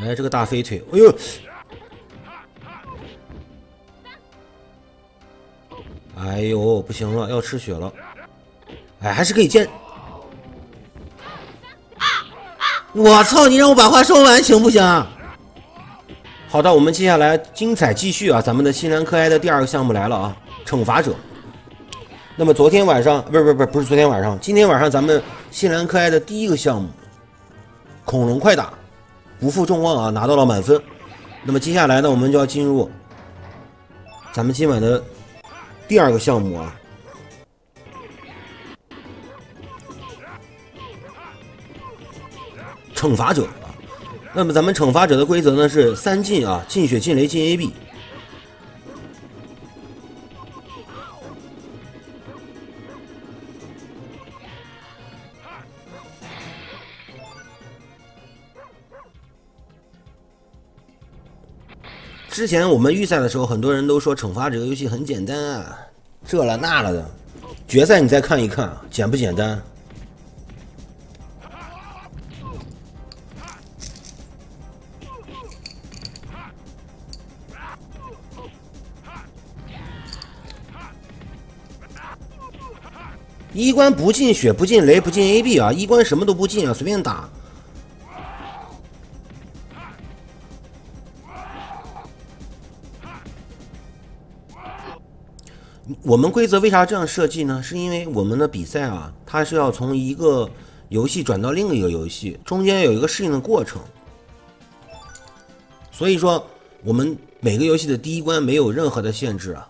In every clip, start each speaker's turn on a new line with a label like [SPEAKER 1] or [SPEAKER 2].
[SPEAKER 1] 哎，这个大飞腿，哎呦！哎呦，不行了，要吃血了。哎，还是可以坚。我操！你让我把话说完行不行？好的，我们接下来精彩继续啊！咱们的西南科埃的第二个项目来了啊，惩罚者。那么昨天晚上，不是不是不是不是昨天晚上，今天晚上咱们西南科埃的第一个项目，恐龙快打，不负众望啊，拿到了满分。那么接下来呢，我们就要进入咱们今晚的第二个项目啊。惩罚者啊，那么咱们惩罚者的规则呢是三进啊，进血、进雷、进 AB。之前我们预赛的时候，很多人都说惩罚这个游戏很简单啊，这了那了的。决赛你再看一看，简不简单？一关不进血，不进雷，不进 AB 啊！一关什么都不进啊，随便打。我们规则为啥这样设计呢？是因为我们的比赛啊，它是要从一个游戏转到另一个游戏，中间有一个适应的过程。所以说，我们每个游戏的第一关没有任何的限制啊。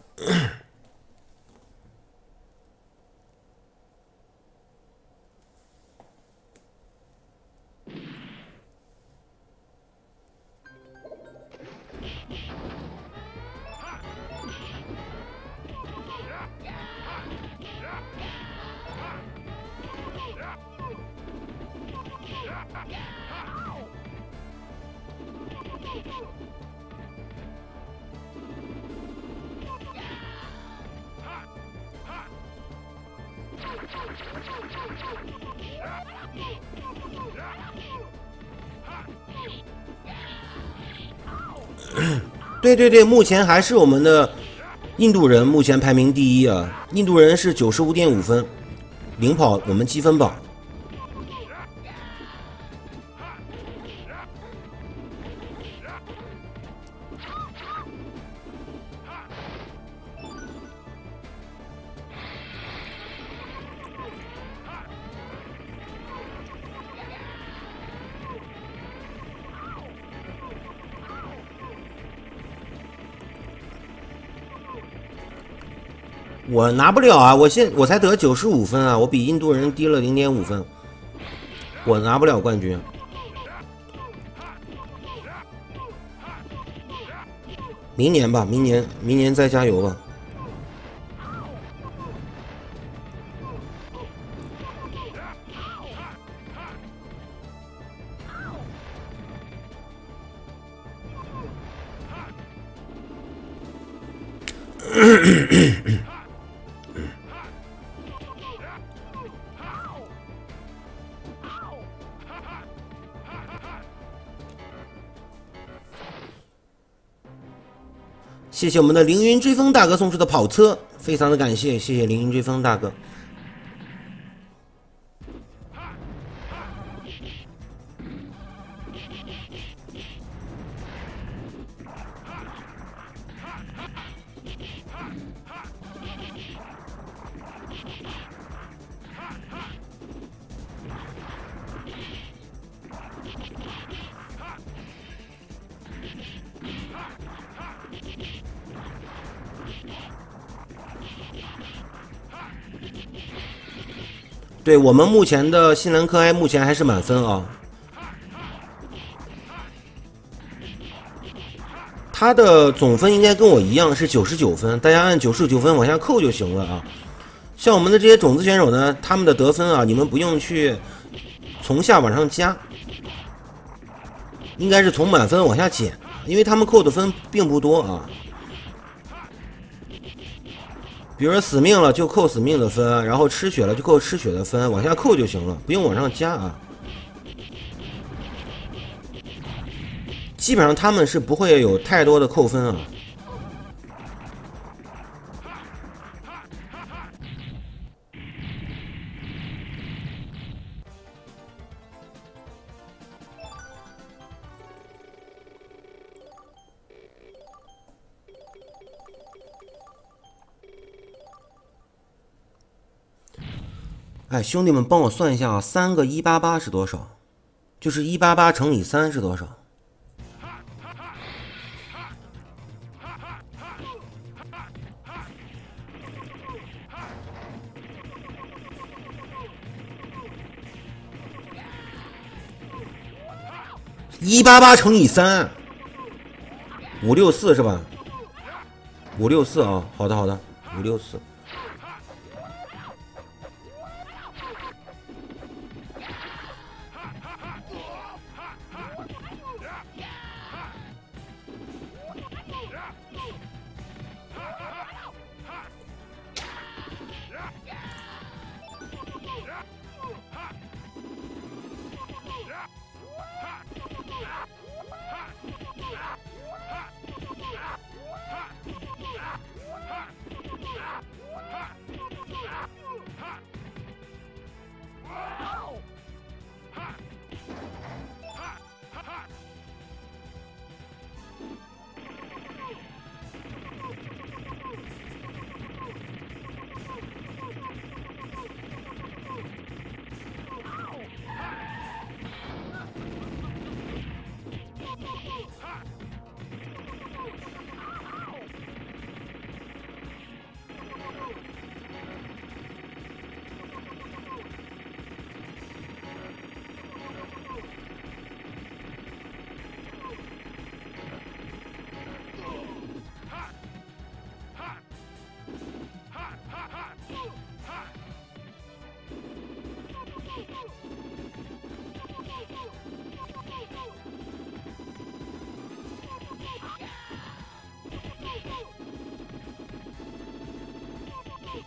[SPEAKER 1] 对对对，目前还是我们的印度人目前排名第一啊！印度人是九十五点五分，领跑我们积分榜。我拿不了啊！我现我才得九十五分啊，我比印度人低了零点五分，我拿不了冠军。明年吧，明年，明年再加油吧。嗯 谢谢我们的凌云追风大哥送出的跑车，非常的感谢，谢谢凌云追风大哥。对我们目前的西南科埃目前还是满分啊，他的总分应该跟我一样是九十九分，大家按九十九分往下扣就行了啊。像我们的这些种子选手呢，他们的得分啊，你们不用去从下往上加，应该是从满分往下减，因为他们扣的分并不多啊。比如说死命了就扣死命的分，然后吃血了就扣吃血的分，往下扣就行了，不用往上加啊。基本上他们是不会有太多的扣分啊。哎，兄弟们，帮我算一下啊，三个一八八是多少？就是一八八乘以三是多少？一八八乘以三，五六四是吧？五六四啊，好的好的，五六四。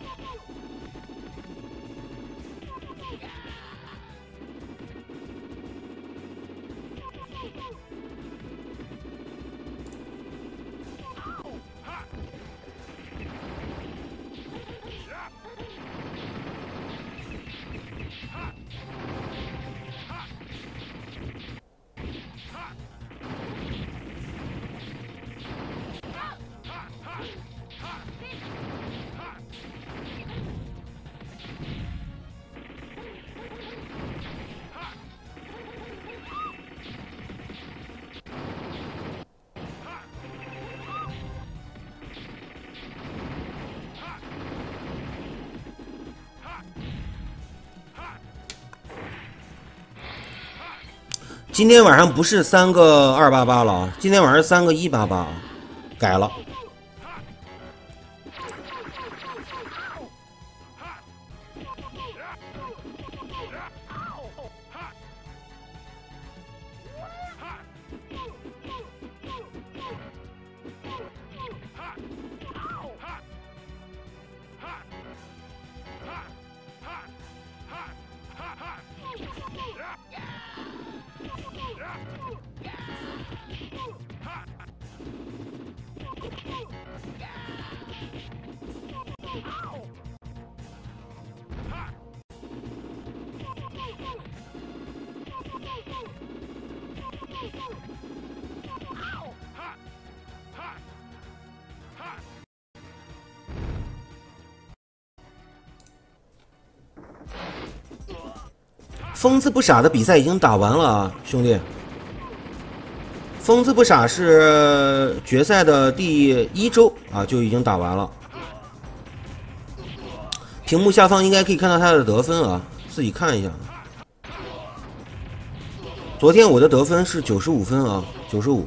[SPEAKER 1] Let's go. 今天晚上不是三个二八八了啊，今天晚上三个一八八，改了。疯子不傻的比赛已经打完了啊，兄弟！疯子不傻是决赛的第一周啊，就已经打完了。屏幕下方应该可以看到他的得分啊，自己看一下。昨天我的得分是九十五分啊，九十五。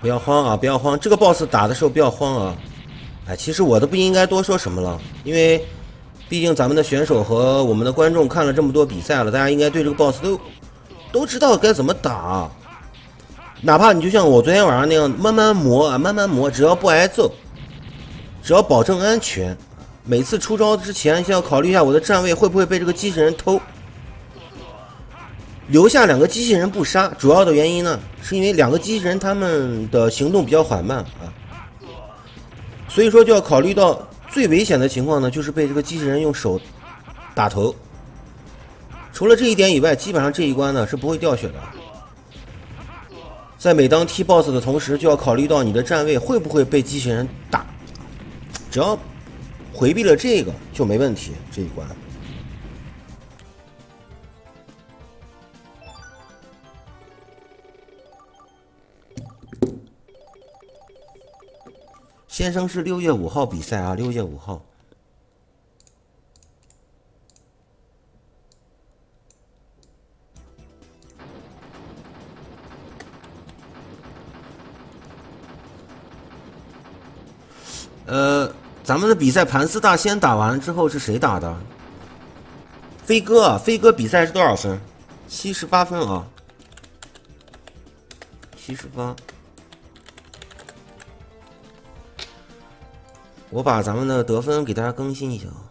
[SPEAKER 1] 不要慌啊，不要慌，这个 boss 打的时候不要慌啊。哎，其实我都不应该多说什么了，因为毕竟咱们的选手和我们的观众看了这么多比赛了，大家应该对这个 boss 都都知道该怎么打。哪怕你就像我昨天晚上那样慢慢磨啊，慢慢磨，只要不挨揍，只要保证安全，每次出招之前先要考虑一下我的站位会不会被这个机器人偷。留下两个机器人不杀，主要的原因呢，是因为两个机器人他们的行动比较缓慢啊。所以说就要考虑到最危险的情况呢，就是被这个机器人用手打头。除了这一点以外，基本上这一关呢是不会掉血的。在每当踢 BOSS 的同时，就要考虑到你的站位会不会被机器人打。只要回避了这个就没问题，这一关。先生是六月五号比赛啊，六月五号。呃，咱们的比赛盘丝大仙打完之后是谁打的？飞哥，飞哥比赛是多少分？七十八分啊，七十八。我把咱们的得分给大家更新一下啊。